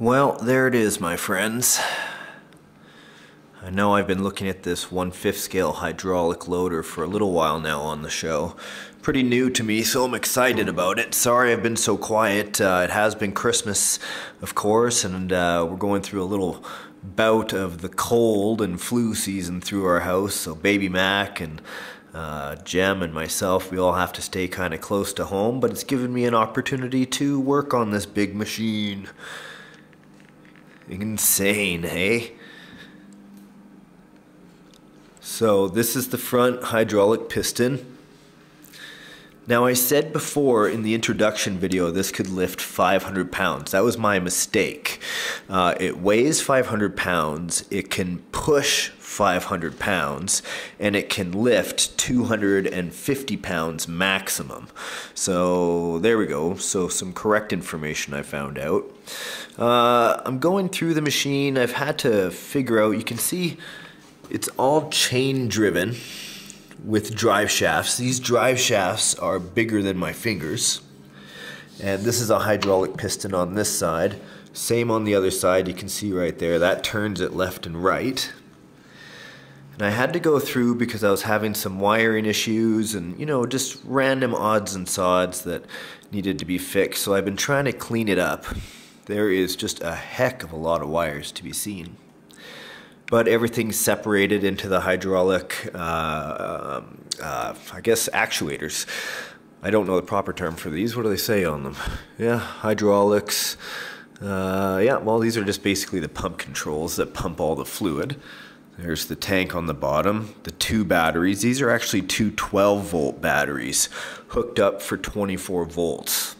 Well, there it is, my friends. I know I've been looking at this 1 5th scale hydraulic loader for a little while now on the show. Pretty new to me, so I'm excited about it. Sorry I've been so quiet. Uh, it has been Christmas, of course, and uh, we're going through a little bout of the cold and flu season through our house. So Baby Mac and uh, Jem and myself, we all have to stay kind of close to home, but it's given me an opportunity to work on this big machine. Insane, hey? So this is the front hydraulic piston. Now I said before in the introduction video this could lift 500 pounds. That was my mistake. Uh, it weighs 500 pounds, it can push 500 pounds, and it can lift 250 pounds maximum. So there we go. So some correct information I found out. Uh, I'm going through the machine. I've had to figure out, you can see it's all chain driven with drive shafts. These drive shafts are bigger than my fingers. And this is a hydraulic piston on this side. Same on the other side, you can see right there, that turns it left and right. And I had to go through because I was having some wiring issues and, you know, just random odds and sods that needed to be fixed. So I've been trying to clean it up. There is just a heck of a lot of wires to be seen but everything's separated into the hydraulic, uh, um, uh, I guess, actuators. I don't know the proper term for these. What do they say on them? Yeah, hydraulics. Uh, yeah, well, these are just basically the pump controls that pump all the fluid. There's the tank on the bottom, the two batteries. These are actually two 12 volt batteries hooked up for 24 volts.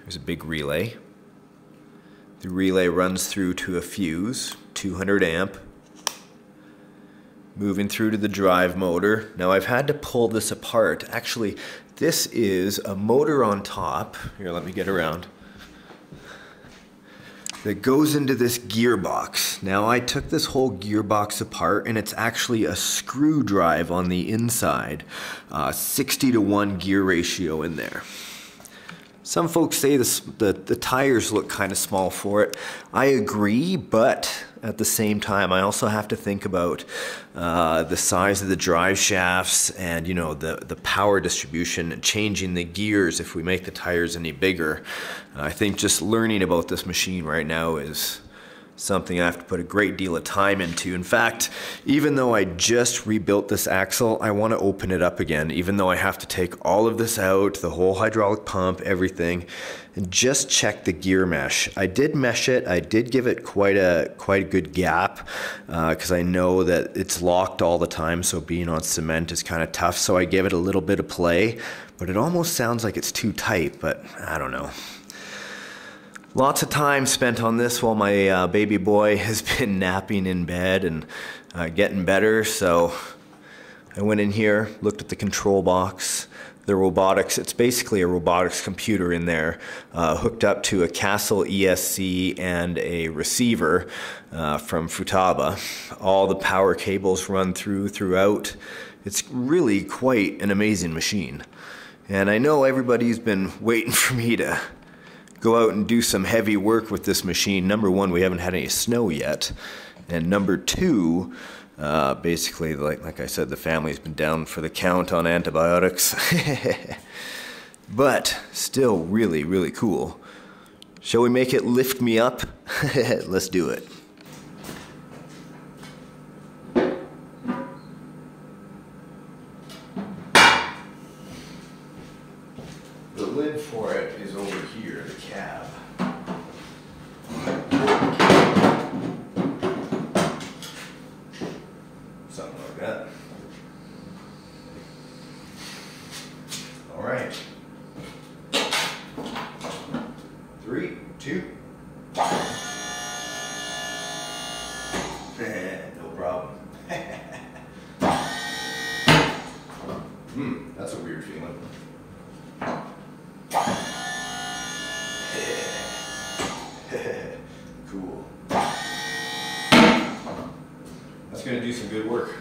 There's a big relay. The relay runs through to a fuse, 200 amp, moving through to the drive motor. Now I've had to pull this apart. Actually, this is a motor on top. Here, let me get around. That goes into this gearbox. Now I took this whole gearbox apart and it's actually a screw drive on the inside. Uh, 60 to 1 gear ratio in there. Some folks say this, the, the tires look kind of small for it. I agree, but at the same time, I also have to think about uh, the size of the drive shafts and you know the the power distribution changing the gears if we make the tires any bigger. I think just learning about this machine right now is something I have to put a great deal of time into. In fact, even though I just rebuilt this axle, I want to open it up again, even though I have to take all of this out, the whole hydraulic pump, everything, and just check the gear mesh. I did mesh it. I did give it quite a quite a good gap because uh, I know that it's locked all the time, so being on cement is kind of tough. So I gave it a little bit of play, but it almost sounds like it's too tight, but I don't know. Lots of time spent on this while my uh, baby boy has been napping in bed and uh, getting better. So I went in here, looked at the control box, the robotics. It's basically a robotics computer in there, uh, hooked up to a Castle ESC and a receiver uh, from Futaba. All the power cables run through throughout. It's really quite an amazing machine. And I know everybody's been waiting for me to go out and do some heavy work with this machine. Number one, we haven't had any snow yet. And number two, uh, basically, like, like I said, the family's been down for the count on antibiotics. but still really, really cool. Shall we make it lift me up? Let's do it. Lid for it is over here, the cab. Something like that. All right. Three, two. no problem. Hmm, that's a weird feeling. Going to do some good work.